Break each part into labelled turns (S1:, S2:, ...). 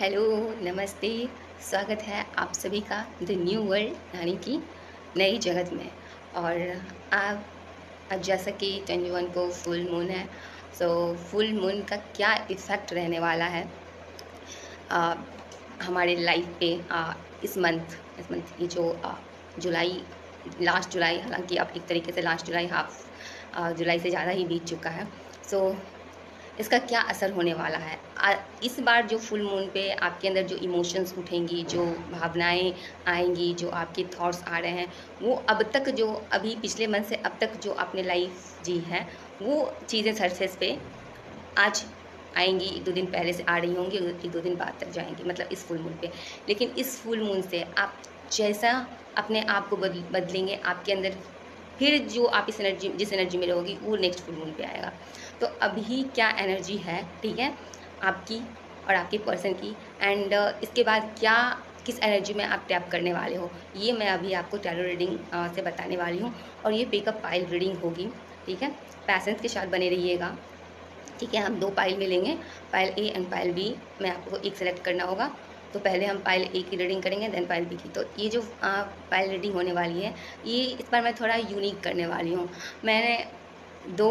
S1: Hello नमस्ते। स्वागत है आप सभी का द न्यू वर्ल्ड यानी कि नई जगत में। और आप अब जैसा कि ट्वेंटी वन को फुल मून है सो फुल मून का क्या इफ़ेक्ट रहने वाला है? आ, हमारे लाइफ पे आ, इस मंथ इस मंथ ये जो आ, जुलाई लास्ट जुलाई हालाँकि अब एक तरीके से लास्ट जुलाई हाफ़ जुलाई से ज़्यादा ही बीत चुका है। सो so, इसका क्या असर होने वाला है? इस बार जो फुल मून पे आपके अंदर जो इमोशंस उठेंगी, जो भावनाएँ आएँगी, जो आपके थॉट्स आ रहे हैं, वो अब तक जो, अभी पिछले मंथ से अब तक जो आपने लाइफ जी है, वो चीज़ें सरफेस पे आज आएँगी, एक दो दिन पहले से आ रही होंगी, एक दो दिन बाद तक जाएँगी मतलब इस फुल मून पे। लेकिन इस फुल मून से आप जैसा अपने आप को बदलेंगे, आपके अंदर फिर जो आप इस एनर्जी जिस एनर्जी में रहोगी वो नेक्स्ट फुल मून पे आएगा। तो अभी क्या एनर्जी है ठीक है? आपकी और आपके पर्सन की। एंड uh, इसके बाद क्या किस एनर्जी में आप टैप करने वाले हो ये मैं अभी आपको टैरो रीडिंग uh, से बताने वाली हूँ। और ये पेकअप पाइल रीडिंग होगी ठीक है? पैसेंस के साथ बने रहिएगा ठीक है? हम दो पाइल में लेंगे pile A and pile B में आपको एक सेलेक्ट करना होगा। तो पहले हम पाइल ए की रीडिंग करेंगे देन पाइल बी की। तो ये जो पाइल रीडिंग होने वाली है ये इस बार मैं थोड़ा यूनिक करने वाली हूँ। मैंने दो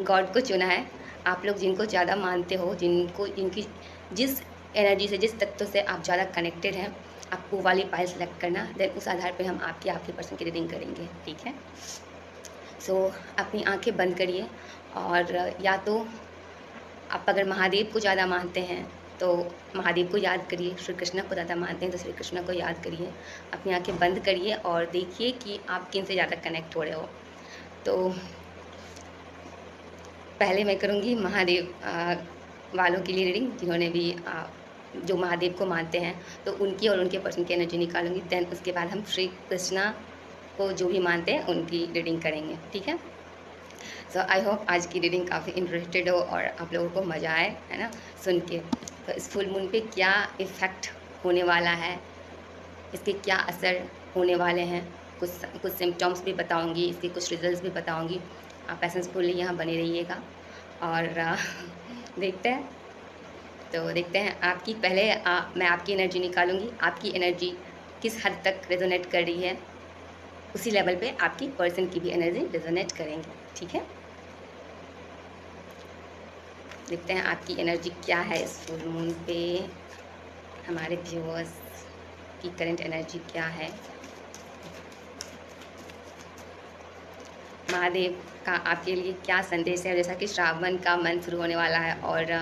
S1: गॉड को चुना है। आप लोग जिनको ज़्यादा मानते हो जिनको जिनकी जिस एनर्जी से जिस तत्व से आप ज़्यादा कनेक्टेड हैं आप वो वाली पाइल सेलेक्ट करना देन उस आधार पे हम आपकी आपके पर्सन की रीडिंग करेंगे ठीक है? सो so, अपनी आँखें बंद करिए और या तो आप अगर महादेव को ज़्यादा मानते हैं तो महादेव को याद करिए श्री कृष्ण को ज़्यादा मानते हैं तो श्री कृष्ण को याद करिए अपनी आँखें बंद करिए और देखिए कि आप किन से ज़्यादा कनेक्ट हो रहे हो। तो पहले मैं करूँगी महादेव वालों के लिए रीडिंग जिन्होंने भी आ, जो महादेव को मानते हैं तो उनकी और उनके पर्सन की एनर्जी निकालूँगी। देन उसके बाद हम श्री कृष्णा को जो भी मानते हैं उनकी रीडिंग करेंगे ठीक है? सो आई होप आज की रीडिंग काफ़ी इंटरेस्टेड हो और आप लोगों को मज़ा आए है ना? सुन के। इस फुल मून पे क्या इफ़ेक्ट होने वाला है? इसके क्या असर होने वाले हैं? कुछ कुछ सिम्टम्स भी बताऊँगी इसके कुछ रिजल्ट्स भी बताऊँगी। आप पैसेंस फुल यहाँ बने रहिएगा। और देखते हैं। तो देखते हैं आपकी पहले आ, मैं आपकी एनर्जी निकालूँगी। आपकी एनर्जी किस हद तक रेजोनेट कर रही है? उसी लेवल पे आपकी पर्सन की भी एनर्जी रेजोनेट करेंगे। ठीक है? देखते हैं आपकी एनर्जी क्या है इस फुल मून पे। हमारे व्यूअर्स की करंट एनर्जी क्या है। महादेव का आपके लिए क्या संदेश है? जैसा कि श्रावण का मन शुरू होने वाला है और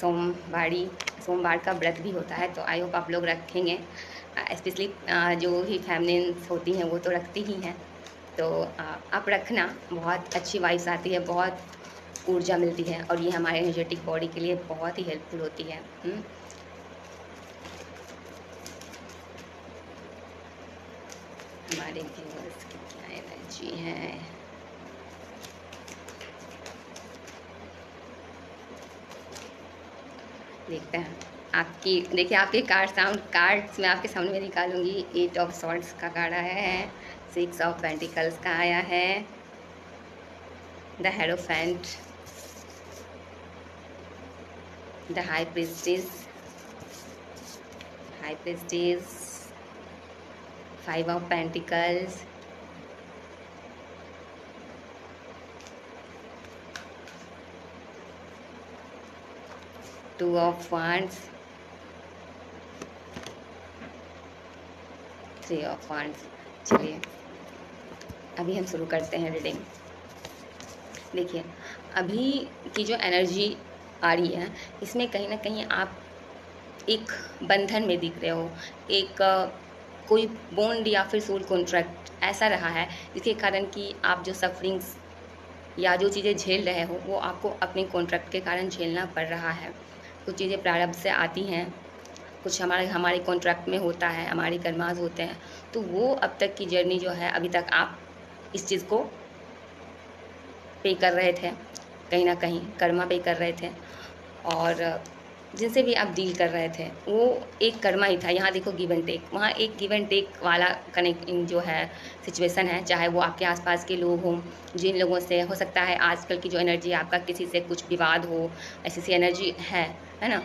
S1: सोमवारी, सोमवार का व्रत भी होता है तो आई होप आप लोग रखेंगे। स्पेशली जो भी फैमिलीज़ होती हैं, वो तो रखती ही हैं। तो आप रखना, बहुत अच्छी वाइब्स आती है, बहुत ऊर्जा मिलती है और ये हमारे एनर्जेटिक बॉडी के लिए बहुत ही हेल्पफुल होती है। हम्म। हमारे व्यूअर्स की क्या एनर्जी है? देखते हैं। आपकी, देखिए आपके कार्ड साउंड कार्ड्स मैं आपके सामने में निकालूँगी। एट ऑफ़ सॉल्ट्स का कार्ड आया है सिक्स ऑफ़ पेंटिकल्स का आया है the hierophant the high priestess high priestess five of pentacles two of wands three of wands चलिए अभी हम शुरू करते हैं रीडिंग देखिए अभी की जो एनर्जी आ रही है इसमें कहीं ना कहीं आप एक बंधन में दिख रहे हो, एक, कोई बॉन्ड या फिर सोल कॉन्ट्रैक्ट ऐसा रहा है, जिसके कारण कि आप जो सफरिंग्स या जो चीज़ें झेल रहे हो, वो आपको अपने कॉन्ट्रैक्ट के कारण झेलना पड़ रहा है। कुछ चीज़ें प्रारंभ से आती हैं, कुछ हमारे हमारे कॉन्ट्रैक्ट में होता है, हमारे कर्माज होते हैं तो वो अब तक की जर्नी जो है, अभी तक आप इस चीज़ को पे कर रहे थे, कहीं ना कहीं कर्मा पे कर रहे थे। और जिनसे भी आप डील कर रहे थे, वो एक कर्मा ही था। यहाँ देखो गिव एंड टेक वहाँ एक गिव एंड टेक वाला कनेक्ट जो है सिचुएशन है, चाहे वो आपके आसपास के लोग हों, जिन लोगों से हो सकता है आजकल की जो एनर्जी आपका किसी से कुछ विवाद हो, ऐसी सी एनर्जी है है ना?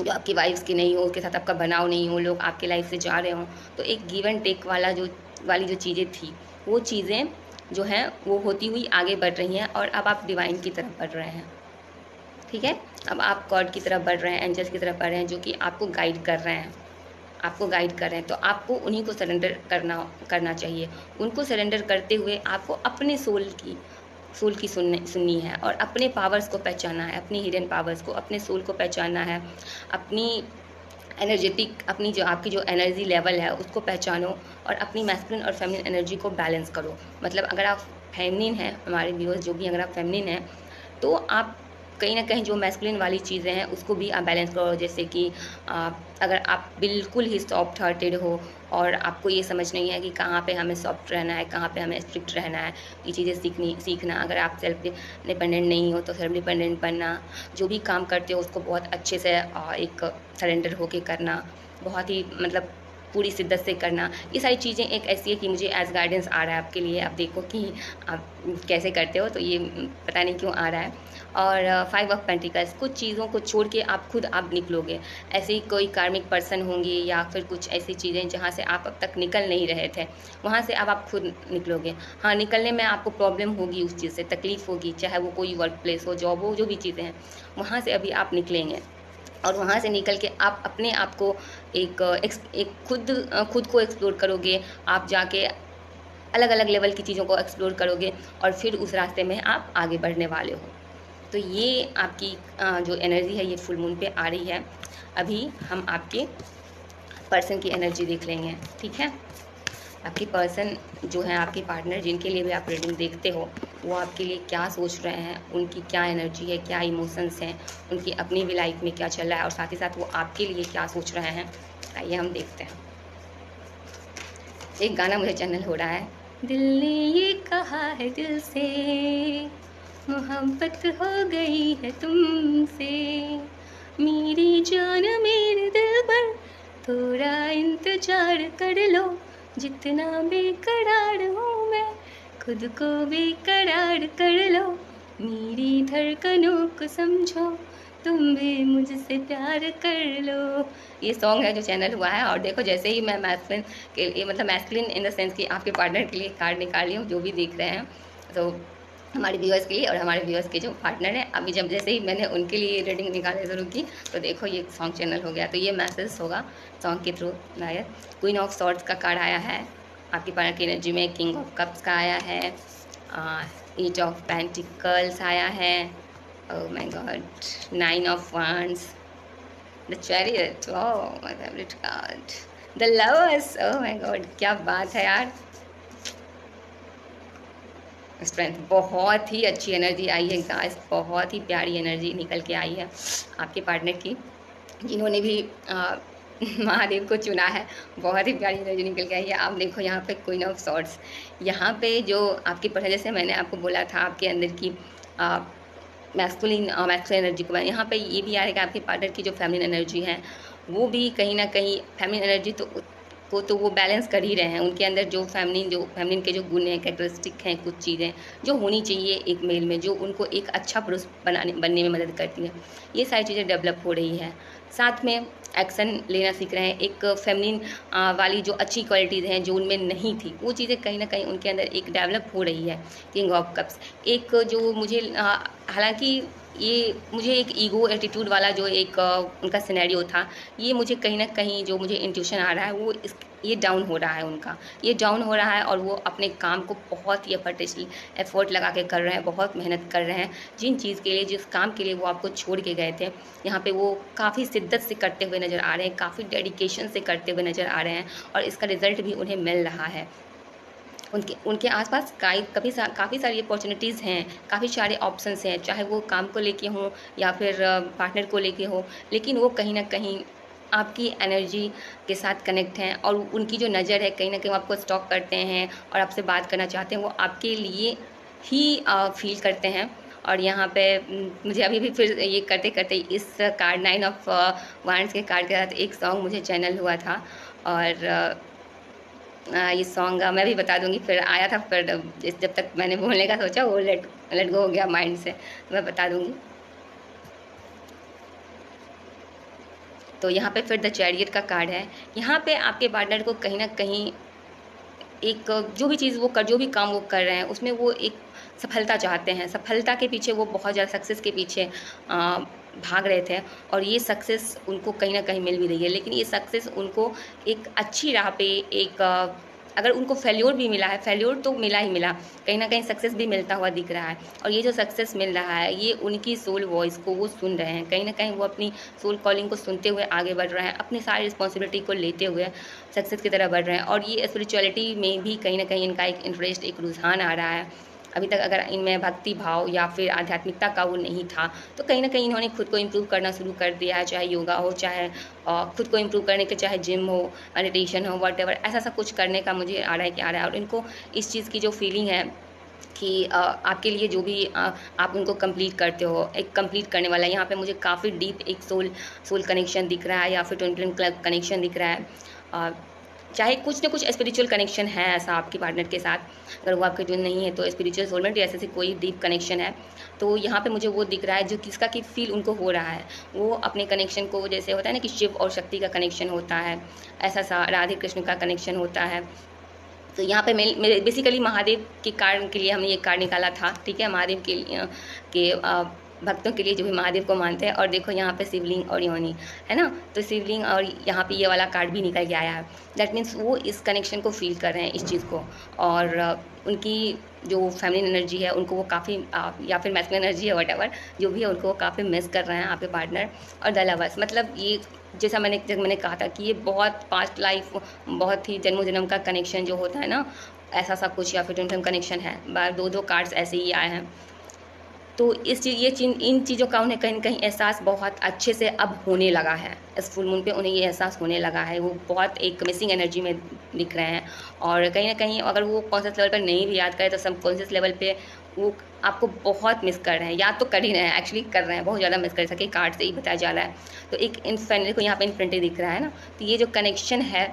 S1: जो आपकी वाइफ्स की नहीं हो, उसके साथ आपका बनाव नहीं हो, लोग आपके लाइफ से जा रहे हों तो एक गिव एंड टेक वाला जो, वाली जो चीज़ें थी, वो चीज़ें जो हैं, वो होती हुई आगे बढ़ रही हैं और अब आप डिवाइन की तरफ़ बढ़ रहे हैं। ठीक है? अब आप गॉड की तरफ़ बढ़ रहे हैं एंजल्स की तरफ़ बढ़ रहे हैं, जो कि आपको गाइड कर रहे हैं। आपको गाइड कर रहे हैं। तो आपको उन्हीं को सरेंडर करना करना चाहिए। उनको सरेंडर करते हुए आपको अपने सोल की सोल की सुनने, सुननी है और अपने पावर्स को पहचाना है। अपनी हिडन पावर्स को, अपने सोल को पहचाना है। अपनी एनर्जेटिक अपनी जो आपकी जो एनर्जी लेवल है, उसको पहचानो और अपनी मैस्कुलिन और फेमिनिन एनर्जी को बैलेंस करो। मतलब अगर आप फेमिनिन हैं, हमारे व्यूअर्स जो भी अगर आप फेमिनिन हैं तो आप कहीं ना कहीं जो मैस्कुलिन वाली चीज़ें हैं, उसको भी आप बैलेंस करो। जैसे कि अगर आप बिल्कुल ही सॉफ्ट हार्टेड हो और आपको ये समझ नहीं है कि कहाँ पे हमें सॉफ्ट रहना है, कहाँ पे हमें स्ट्रिक्ट रहना है, ये चीज़ें सीखनी, सीखना। अगर आप सेल्फ डिपेंडेंट नहीं हो तो सेल्फ डिपेंडेंट बनना, जो भी काम करते हो उसको बहुत अच्छे से एक सरेंडर होके करना, बहुत ही मतलब पूरी शिद्दत से करना, ये सारी चीज़ें एक ऐसी है कि मुझे एज गाइडेंस आ रहा है आपके लिए। आप देखो कि आप कैसे करते हो तो ये पता नहीं क्यों आ रहा है। और फाइव ऑफ़ पेंटिकल्स कुछ चीज़ों को छोड़ के आप खुद आप निकलोगे। ऐसे ही कोई कार्मिक पर्सन होंगे या फिर कुछ ऐसी चीज़ें जहाँ से आप अब तक निकल नहीं रहे थे, वहाँ से अब आप खुद निकलोगे। हाँ निकलने में आपको प्रॉब्लम होगी उस चीज़ से, तकलीफ़ होगी, चाहे वो कोई वर्क प्लेस हो जॉब हो, जो भी चीज़ें हैं, वहाँ से अभी आप निकलेंगे। और वहाँ से निकल के आप अपने आप को एक एक खुद खुद को एक्सप्लोर करोगे। आप जाके अलग अलग लेवल की चीज़ों को एक्सप्लोर करोगे और फिर उस रास्ते में आप आगे बढ़ने वाले हो। तो ये आपकी जो एनर्जी है, ये फुल मून पे आ रही है। अभी हम आपके पर्सन की एनर्जी देख लेंगे, ठीक है? आपकी पर्सन जो है, आपके पार्टनर, जिनके लिए भी आप रीडिंग देखते हो, वो आपके लिए क्या सोच रहे हैं, उनकी क्या एनर्जी है, क्या इमोशंस हैं, उनकी अपनी भी लाइफ में क्या चल रहा है, और साथ ही साथ वो आपके लिए क्या सोच रहे हैं, आइए हम देखते हैं। एक गाना मुझे चैनल हो रहा है। दिल ने ये कहा है दिल से मोहब्बत हो गई है तुमसे। मेरी जान मेरे दिल पर थोड़ा इंतज़ार कर लो। जितना बेकरार हूँ मैं, खुद को बेकरार कर लो। मेरी धड़कनों को समझो, तुम भी मुझसे प्यार कर लो। ये सॉन्ग है जो चैनल हुआ है, और देखो जैसे ही मैं मैस्लिन के लिए मतलब मैस्लिन इन द सेंस कि आपके पार्टनर के लिए कार्ड निकाल रही हूँ, जो भी देख रहे हैं। तो हमारे व्यूअर्स के लिए और हमारे व्यूअर्स के जो पार्टनर हैं, अभी जब जैसे ही मैंने उनके लिए रीडिंग निकालने शुरू की तो देखो ये सॉन्ग चैनल हो गया। तो ये मैसेज होगा सॉन्ग के थ्रू शायद क्वीन ऑफ़ सॉर्ट्स का कार्ड आया है। आपकी पार्टनर की एनर्जी में किंग ऑफ़ कप्स का आया है। ईट ऑफ़ पेंटिकल्स आया है। My god nine of the chariot oh my favourite card the lovers oh my god क्या बात है यार। स्ट्रेंथ बहुत ही अच्छी एनर्जी आई है गाइस बहुत ही प्यारी एनर्जी निकल के आई है आपके पार्टनर की, जिन्होंने भी महादेव को चुना है. बहुत ही प्यारी एनर्जी निकल के आई है. आप देखो यहाँ पे क्वीन ऑफ़ सॉर्ट्स यहाँ पे जो आपकी पढ़ा जैसे मैंने आपको बोला था आपके अंदर की मैस्कुलिन मैस्कुलिन एनर्जी को, यहाँ पे ये भी आ रहा है कि आपके पार्टनर की जो फैमिली एनर्जी है, वो भी कहीं ना कहीं फैमिली एनर्जी तो को तो वो बैलेंस कर ही रहे हैं। उनके अंदर जो फैमिली जो फैमिली के जो गुण हैं कैरेक्टरिस्टिक हैं, कुछ चीज़ें जो होनी चाहिए एक मेल में, जो उनको एक अच्छा पुरुष बनाने, बनने में मदद करती हैं। ये सारी चीज़ें डेवलप हो रही है। साथ में एक्शन लेना सीख रहे हैं। एक फेमिनिन वाली जो अच्छी क्वालिटीज़ हैं, जो उनमें नहीं थी, वो चीज़ें कहीं ना कहीं उनके अंदर एक डेवलप हो रही है किंग ऑफ़ कप्स एक जो मुझे हालाँकि ये मुझे एक ईगो एटीट्यूड वाला जो एक उनका सिनेरियो था, ये मुझे कहीं ना कहीं जो मुझे इंट्यूशन आ रहा है, वो इस ये डाउन हो रहा है उनका। ये डाउन हो रहा है और वो अपने काम को बहुत ही एफर्टेसली एफर्ट लगा के कर रहे हैं बहुत मेहनत कर रहे हैं। जिन चीज़ के लिए जिस काम के लिए वो आपको छोड़ के गए थे यहाँ पे वो काफ़ी शिद्दत से करते हुए नज़र आ रहे हैं काफ़ी डेडिकेशन से करते हुए नज़र आ रहे हैं और इसका रिज़ल्ट भी उन्हें मिल रहा है। उनके उनके आसपास कभी सा, काफ़ी सारी अपॉर्चुनिटीज़ हैं काफ़ी सारे ऑप्शंस हैं चाहे वो काम को लेके हों या फिर पार्टनर को लेके हो लेकिन वो कहीं ना कहीं आपकी एनर्जी के साथ कनेक्ट हैं और उनकी जो नज़र है कहीं ना कहीं आपको स्टॉक करते हैं और आपसे बात करना चाहते हैं, वो आपके लिए ही फील करते हैं। और यहाँ पे मुझे अभी भी फिर ये करते करते इस कार्ड नाइन ऑफ़ वांड्स के कार्ड के साथ एक सॉन्ग मुझे चैनल हुआ था और ये सॉन्ग मैं भी बता दूँगी, फिर आया था, फिर जब तक मैंने बोलने का सोचा, वो लेट लेट गो हो गया माइंड से तो मैं बता दूँगी। तो यहाँ पे फिर द चैरियर का कार्ड है। यहाँ पे आपके पार्टनर को कहीं ना कहीं एक जो भी चीज़ वो कर जो भी काम वो कर रहे हैं उसमें वो एक सफलता चाहते हैं। सफलता के पीछे वो बहुत ज़्यादा सक्सेस के पीछे आ, भाग रहे थे और ये सक्सेस उनको कहीं ना कहीं मिल भी रही है। लेकिन ये सक्सेस उनको एक अच्छी राह पे एक अगर उनको फेल्योर भी मिला है फेल्योर तो मिला ही मिला, कहीं ना कहीं सक्सेस भी मिलता हुआ दिख रहा है। और ये जो सक्सेस मिल रहा है, ये उनकी सोल वॉइस को वो सुन रहे हैं। कहीं ना कहीं वो अपनी सोल कॉलिंग को सुनते हुए आगे बढ़ रहे हैं, अपनी सारी रिस्पॉन्सिबिलिटी को लेते हुए सक्सेस की तरह बढ़ रहे हैं। और ये स्परिचुअलिटी में भी कहीं ना कहीं इनका एक इंटरेस्ट एक रुझान आ रहा है। अभी तक अगर इनमें भक्ति भाव या फिर आध्यात्मिकता का वो नहीं था तो कहीं ना कहीं इन्होंने खुद को इम्प्रूव करना शुरू कर दिया है चाहे योगा हो, चाहे खुद को इम्प्रूव करने के, चाहे जिम हो मेडिटेशन हो वट ऐसा ऐसा कुछ करने का मुझे आ रहा है कि आ रहा है। और इनको इस चीज़ की जो फीलिंग है कि आपके लिए जो भी आप उनको कंप्लीट करते हो, एक कंप्लीट करने वाला यहाँ पे मुझे काफ़ी डीप एक सोल सोल कनेक्शन दिख रहा है या फिर ट्विन क्लब कनेक्शन दिख रहा है। चाहे कुछ ना कुछ स्पिरिचुअल कनेक्शन है ऐसा आपके पार्टनर के साथ। अगर वो आपके जो नहीं है तो स्पिरिचुअल सोलमेंट या ऐसे कोई डीप कनेक्शन है। तो यहाँ पे मुझे वो दिख रहा है जो किसका की फील उनको हो रहा है। वो अपने कनेक्शन को जैसे होता है ना कि शिव और शक्ति का कनेक्शन होता है। ऐसा सा राधे कृष्ण का कनेक्शन होता है। तो यहाँ पे मेरे बेसिकली महादेव के कारण के लिए हमने ये कार्ड निकाला था, ठीक है? महादेव के लिए, के भक्तों के लिए जो भी महादेव को मानते हैं, और देखो यहाँ पे शिवलिंग और योनी, है ना? तो शिवलिंग और यहाँ पे ये वाला कार्ड भी निकल के आया है। दैट मीन्स वो इस कनेक्शन को फील कर रहे हैं, इस चीज़ को। और उनकी जो फैमिली एनर्जी है, उनको वो काफ़ी या फिर मैस्कुलिन एनर्जी है वट जो भी है, उनको वो काफ़ी मिस कर रहे हैं आपके पार्टनर और द लवर्स मतलब ये, जैसा मैंने जब मैंने कहा था कि ये बहुत पास्ट लाइफ बहुत ही जन्मों जन्म का कनेक्शन जो होता है ना, ऐसा सब कुछ या फिर कनेक्शन है। बार दो दो कार्ड्स ऐसे ही आए हैं। तो इस चीज़, ये चीज़ इन चीज़ों का उन्हें कहीं कहीं एहसास बहुत अच्छे से अब होने लगा है। इस फुल मून पे उन्हें ये एहसास होने लगा है। वो बहुत एक मिसिंग एनर्जी में दिख रहे हैं। और कहीं ना कहीं अगर वो कॉन्शियस लेवल पर नहीं भी याद करें तो सब कॉन्शियस लेवल पे वो आपको बहुत मिस कर रहे हैं। याद तो कर ही रहे हैं एक्चुअली कर रहे हैं। बहुत ज़्यादा मिस कर सके कार्ड से ही बताया जा रहा है। तो एक इन्फेनिटी को यहाँ पर इन्फेनिटी दिख रहा है ना। तो ये जो कनेक्शन है,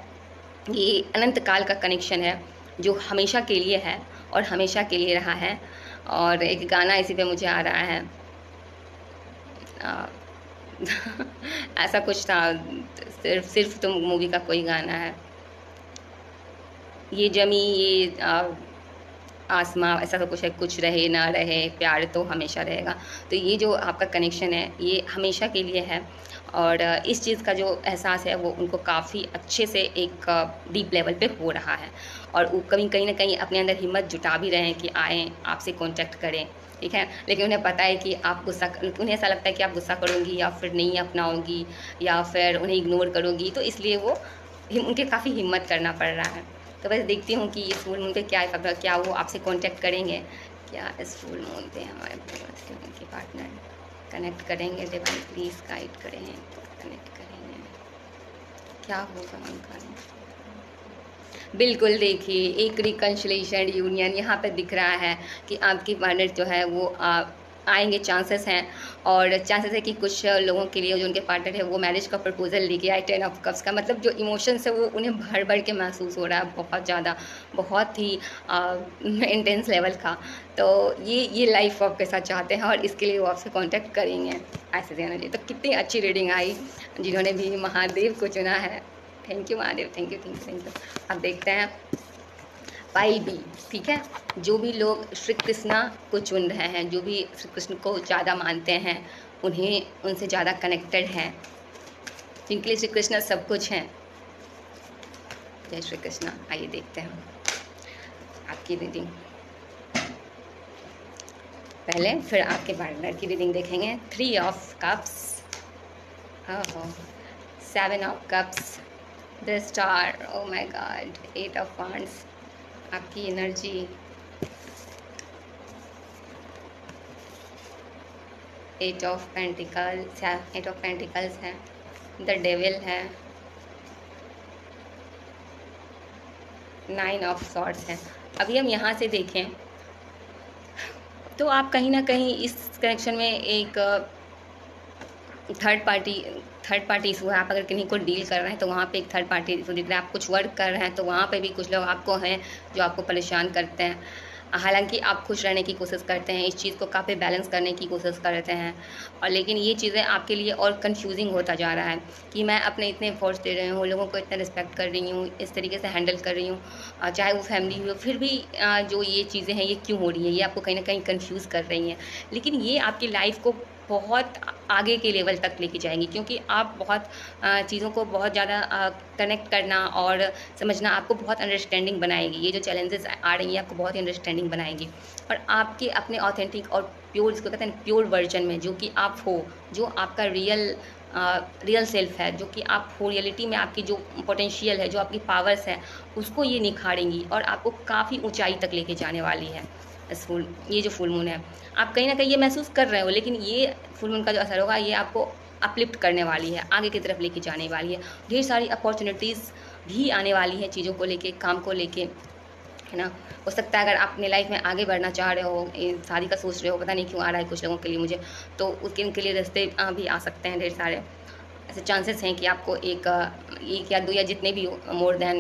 S1: ये अनंत काल का कनेक्शन है, जो हमेशा के लिए है और हमेशा के लिए रहा है। और एक गाना इसी पे मुझे आ रहा है। ऐसा कुछ था, सिर्फ़ सिर्फ़ तो मूवी का कोई गाना है। ये जमी, ये आसमां, ऐसा सब कुछ है, कुछ रहे ना रहे, प्यार तो हमेशा रहेगा। तो ये जो आपका कनेक्शन है, ये हमेशा के लिए है। और इस चीज़ का जो एहसास है, वो उनको काफ़ी अच्छे से एक डीप लेवल पे हो रहा है। और वो कभी कहीं ना कहीं अपने अंदर हिम्मत जुटा भी रहे हैं कि आएँ, आपसे कॉन्टैक्ट करें, ठीक है? लेकिन उन्हें पता है कि आप गुस्सा उन्हें ऐसा लगता है कि आप गुस्सा करोगी या फिर नहीं अपनाओगी या फिर उन्हें इग्नोर करोगी तो इसलिए वो उनके काफ़ी हिम्मत करना पड़ रहा है। तो बस देखती हूँ कि इस फुल मून पे क्या इफ़ेक्ट क्या वो आपसे कांटेक्ट करेंगे। क्या इस फुल मून पे हमारे उनके पार्टनर कनेक्ट करेंगे डिवाइन प्लीज़ गाइड करें कनेक्ट करेंगे। क्या होगा उनका? बिल्कुल देखिए, एक रिकन्सलेशन यूनियन यहाँ पर दिख रहा है कि आपकी पार्टनर जो है वो आप आएँगे चांसेस हैं और चांसेस है कि कुछ लोगों के लिए जो उनके पार्टनर है वो मैरिज का प्रपोजल लेके आए टेन ऑफ़ कप्स का। मतलब जो इमोशंस है वो उन्हें भर भर के महसूस हो रहा है बहुत ज़्यादा, बहुत ही इंटेंस लेवल का। तो ये ये लाइफ आपके साथ चाहते हैं और इसके लिए वो आपसे कॉन्टेक्ट करेंगे, ऐसे देना चाहिए तो कितनी अच्छी रीडिंग आई, जिन्होंने भी महादेव को चुना है। Thank you Mahadev thank you thank you thank you अब देखते हैं पाई बी ठीक है? जो भी लोग श्री कृष्णा को चुन रहे हैं, जो भी श्री कृष्ण को ज़्यादा मानते हैं, उन्हें, उनसे ज़्यादा कनेक्टेड हैं, जिनके लिए श्री कृष्णा सब कुछ हैं। जय श्री कृष्ण आइए देखते हैं। आपकी रीडिंग पहले, फिर आपके पार्टनर की रीडिंग देखेंगे। Three of cups seven of cups the star oh my god eight of wands आपकी एनर्जी एट ऑफ़ पेंटिकल्स है एट ऑफ़ पेंटिकल्स है. द डेविल है. नाइन ऑफ़ सॉर्ट्स है. अभी हम यहाँ से देखें तो आप कहीं ना कहीं इस कनेक्शन में एक third party third party issue है, आप अगर किन्हीं को डील कर रहे हैं तो वहाँ पे एक थर्ड पार्टी इशू दिख रहा है। आप कुछ वर्क कर रहे हैं तो वहाँ पे भी कुछ लोग आपको हैं जो आपको परेशान करते हैं। हालाँकि आप खुश रहने की कोशिश करते हैं, इस चीज़ को काफ़ी बैलेंस करने की कोशिश करते हैं। और लेकिन ये चीज़ें आपके लिए और कंफ्यूजिंग होता जा रहा है कि मैं अपने इतने एफर्ट्स दे रही हूँ, लोगों को इतना रिस्पेक्ट कर रही हूँ, इस तरीके से हैंडल कर रही हूँ चाहे वो फैमिली हो, फिर भी जो ये चीज़ें हैं, ये क्यों हो रही हैं, ये आपको कहीं ना कहीं कन्फ्यूज़ कर रही हैं। लेकिन ये आपकी लाइफ को बहुत आगे के लेवल तक लेके जाएँगी क्योंकि आप बहुत चीज़ों को बहुत ज़्यादा कनेक्ट करना और समझना आपको बहुत अंडरस्टैंडिंग बनाएगी। ये जो चैलेंजेस आ रही हैं आपको बहुत ही अंडरस्टैंडिंग बनाएगी। और आपके अपने ऑथेंटिक और प्योर जिसको कहते हैं प्योर वर्जन में जो कि आप हो जो आपका रियल रियल uh, सेल्फ है जो कि आप हो रियलिटी में आपकी जो पोटेंशियल है जो आपकी पावर्स है उसको ये निखारेंगी और आपको काफ़ी ऊंचाई तक लेके जाने वाली है। इस फुल, ये जो फुल मून है। आप कहीं ना कहीं ये महसूस कर रहे हो, लेकिन ये फुल मून का जो असर होगा, ये आपको अपलिफ्ट करने वाली है, आगे की तरफ़ लेके जाने वाली है। ढेर सारी अपॉर्चुनिटीज़ भी आने वाली है चीज़ों को लेके, काम को लेके, है ना? हो सकता है अगर आप अपने लाइफ में आगे बढ़ना चाह रहे हो शादी का सोच रहे हो, पता नहीं क्यों आ रहा है कुछ लोगों के लिए मुझे तो उसके, उनके लिए रास्ते भी आ सकते हैं ढेर सारे। ऐसे चांसेस हैं कि आपको एक एक या दो या जितने भी more than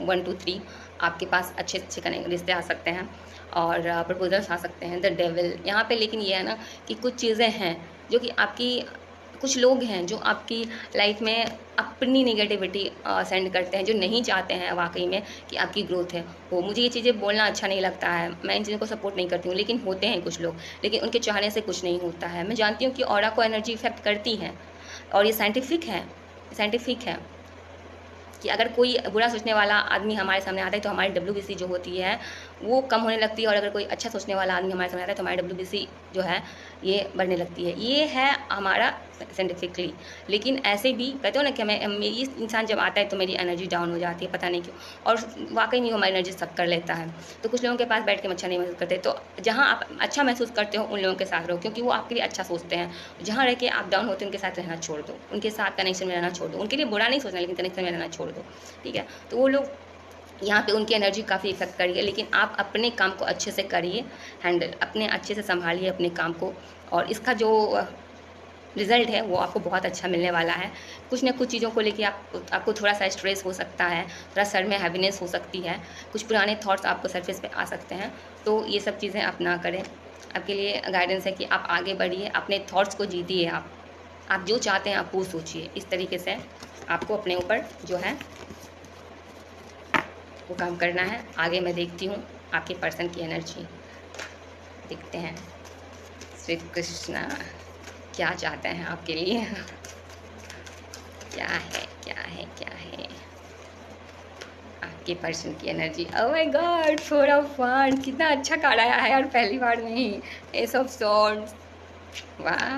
S1: one two three आपके पास अच्छे अच्छे कनेक्ट रिश्ते आ सकते हैं। और प्रपोजल्स आ सकते हैं द डेविल यहाँ पे लेकिन ये है ना कि कुछ चीज़ें हैं जो कि आपकी, कुछ लोग हैं जो आपकी लाइफ में अपनी नेगेटिविटी सेंड करते हैं, जो नहीं चाहते हैं वाकई में कि आपकी ग्रोथ है। वो मुझे ये चीज़ें बोलना अच्छा नहीं लगता है। मैं इन चीज़ों को सपोर्ट नहीं करती हूँ, लेकिन होते हैं कुछ लोग। लेकिन उनके चाहने से कुछ नहीं होता है। मैं जानती हूँ कि और को एनर्जी इफ़ेक्ट करती हैं और ये साइंटिफिक है साइंटिफिक है कि अगर कोई बुरा सोचने वाला आदमी हमारे सामने आता है तो हमारी डब्ल्यूबीसी जो होती है वो कम होने लगती है और अगर कोई अच्छा सोचने वाला आदमी हमारे सामने आता है तो हमारी डब्ल्यू जो है, ये बढ़ने लगती है। ये है हमारा साइंटिफिकली लेकिन ऐसे भी, कहते हो ना कि मैं मेरी इंसान जब आता है तो मेरी एनर्जी डाउन हो जाती है, पता नहीं क्यों। और वाकई नहीं हमारी एनर्जी सक कर लेता है। तो कुछ लोगों के पास बैठ के अच्छा नहीं महसूस करते। तो जहाँ आप अच्छा महसूस करते हो, उन लोगों के साथ रहो, क्योंकि वो आपके लिए अच्छा सोचते हैं। जहाँ रह के आप डाउन होते हैं, उनके साथ रहना छोड़ दो। उनके साथ कनेक्शन में रहना छोड़ दो। उनके लिए बुरा नहीं सोचना, लेकिन कनेक्शन में रहना छोड़ दो। ठीक है? तो वो लोग यहाँ पे उनकी एनर्जी काफ़ी इफ़ेक्ट करिए लेकिन आप अपने काम को अच्छे से करिए हैंडल अपने अच्छे से संभालिए अपने काम को, और इसका जो रिज़ल्ट है वो आपको बहुत अच्छा मिलने वाला है। कुछ ना कुछ चीज़ों को लेके आप, आपको थोड़ा सा स्ट्रेस हो सकता है, थोड़ा सर में हैवीनेस हो सकती है, कुछ पुराने थॉट्स आपको सरफेस पे आ सकते हैं तो ये सब चीज़ें आप ना करें। आपके लिए गाइडेंस है कि आप आगे बढ़िए, अपने थॉट्स को जीतिए आप। आप जो चाहते हैं आप वो सोचिए। इस तरीके से आपको अपने ऊपर जो है वो काम करना है। आगे मैं देखती हूँ आपके पर्सन की एनर्जी देखते हैं। श्री कृष्णा क्या चाहते हैं आपके लिए? क्या है क्या है क्या है? आपके पर्सन की energy oh my god four of one कितना अच्छा कार्ड आया है यार पहली बार नहीं एस ऑफ़ सॉर्ड्स वाह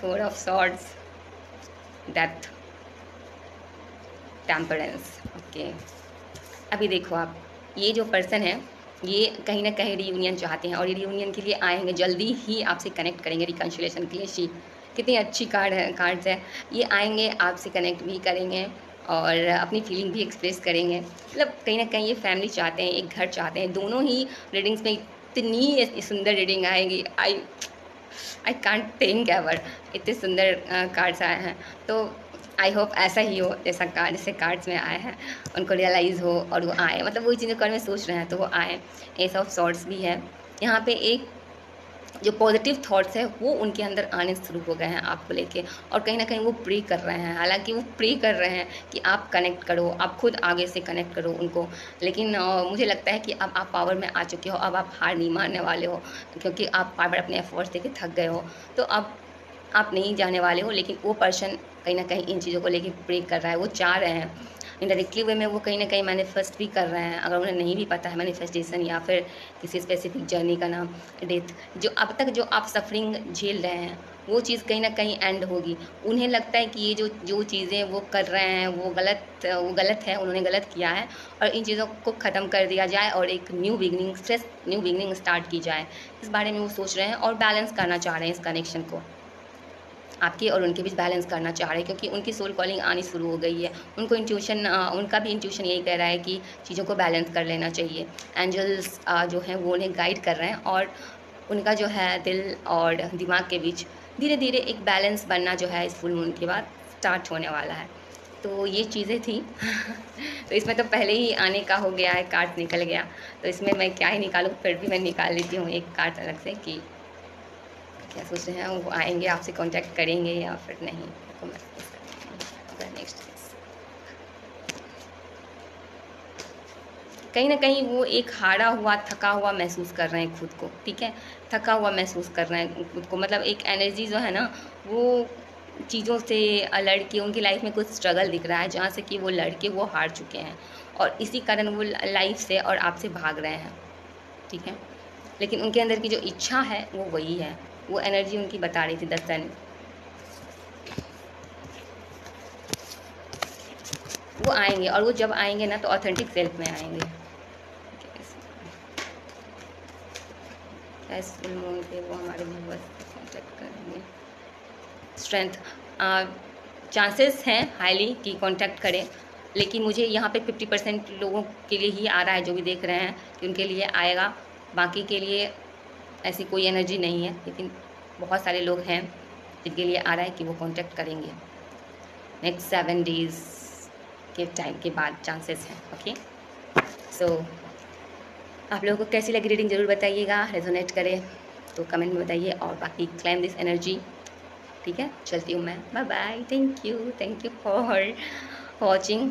S1: four of swords death temperance okay अभी देखो आप, ये जो पर्सन है, ये कहीं ना कहीं रीयूनियन चाहते हैं और ये रीयूनियन के लिए आएँगे जल्दी ही आपसे कनेक्ट करेंगे रिकन्सिलेशन के लिए। शी, कितनी अच्छी कार्ड है कार्ड्स है। ये आएँगे, आपसे कनेक्ट भी करेंगे और अपनी फीलिंग भी एक्सप्रेस करेंगे। मतलब कहीं ना कहीं ये फैमिली चाहते हैं, एक घर चाहते हैं। दोनों ही रीडिंग्स में इतनी सुंदर रीडिंग आएगी। I I can't think ever इतने सुंदर कार्ड्स आए हैं। तो आई होप ऐसा ही हो, जैसा कार्ड जैसे कार्ड्स में आए हैं, उनको रियलाइज़ हो और वो आए। मतलब वही चीज़ें में सोच रहे हैं तो वो आए। एस ऑफ़ शॉर्ट्स भी है। यहाँ पे एक जो पॉजिटिव थॉट्स है, वो उनके अंदर आने शुरू हो गए हैं आपको लेके। और कहीं ना कहीं वो प्रे कर रहे हैं। हालाँकि वो प्रे कर रहे हैं कि आप कनेक्ट करो, आप खुद आगे से कनेक्ट करो उनको। लेकिन मुझे लगता है कि अब आप पावर में आ चुके हो, अब आप हार नहीं मारने वाले हो, क्योंकि आप पावर अपने एफर्ट्स देके थक गए हो। तो अब आप नहीं जाने वाले हो, लेकिन वो पर्सन कहीं ना कहीं इन चीज़ों को लेके प्रे कर रहा है, वो चाह रहे हैं। इनडायरेक्टली वे में वो कहीं ना कहीं मैनिफेस्ट भी कर रहे हैं, अगर उन्हें नहीं भी पता है मैनिफेस्टेशन या फिर किसी स्पेसिफिक जर्नी का नाम डेथ जो अब तक जो आप सफरिंग झेल रहे हैं, वो चीज़ कहीं ना कहीं एंड होगी। उन्हें लगता है कि ये जो जो चीज़ें वो कर रहे हैं, वो गलत वो गलत है, उन्होंने गलत किया है और इन चीज़ों को ख़त्म कर दिया जाए और एक new beginning fresh new beginning start की जाए। इस बारे में वो सोच रहे हैं और बैलेंस करना चाह रहे हैं इस कनेक्शन को। आपके और उनके बीच बैलेंस करना चाह रहे हैं, क्योंकि उनकी सोल कॉलिंग आनी शुरू हो गई है। उनको इंट्यूशन उनका भी इंट्यूशन यही कह रहा है कि चीज़ों को बैलेंस कर लेना चाहिए। एंजल्स जो हैं, वो उन्हें गाइड कर रहे हैं और उनका जो है दिल और दिमाग के बीच धीरे धीरे एक बैलेंस बनना जो है इस फुल मून के बाद स्टार्ट होने वाला है। तो ये चीज़ें थी। तो इसमें तो पहले ही आने का हो गया है कार्ड निकल गया। तो इसमें मैं क्या ही निकालूँ, फिर भी मैं निकाल लेती हूँ एक कार्ड अलग से कि क्या सोच रहे हैं, वो आएँगे, आपसे कांटेक्ट करेंगे या फिर नहीं नेक्स्ट कहीं ना कहीं वो एक हारा हुआ, थका हुआ महसूस कर रहे हैं खुद को, ठीक है? थका हुआ महसूस कर रहे हैं खुद को मतलब एक एनर्जी जो है ना, वो चीज़ों से लड़के, उनकी लाइफ में कुछ स्ट्रगल दिख रहा है, जहाँ से कि वो लड़के वो हार चुके हैं। और इसी कारण वो लाइफ से और आपसे भाग रहे हैं, ठीक है? लेकिन उनके अंदर की जो इच्छा है, वो वही है। वो एनर्जी उनकी बता रही थी दस्तन वो आएँगे और वो जब आएँगे ना तो ऑथेंटिक सेल्फ में आएँगे। वो हमारे कॉन्टेक्ट करेंगे। स्ट्रेंथ चांसेस हैं हाईली कि कांटेक्ट करें, लेकिन मुझे यहाँ पे 50 परसेंट लोगों के लिए ही आ रहा है जो भी देख रहे हैं कि उनके लिए आएगा। बाकी के लिए ऐसी कोई एनर्जी नहीं है, लेकिन बहुत सारे लोग हैं जिनके लिए आ रहा है कि वो कांटेक्ट करेंगे। नेक्स्ट सेवन डेज़ के टाइम के बाद चांसेस हैं ओके सो आप लोगों को कैसी लगी रीडिंग ज़रूर बताइएगा रेजोनेट करें तो कमेंट में बताइए और बाकी क्लाइम दिस एनर्जी ठीक है? चलती हूँ मैं। Bye bye thank you thank you for watching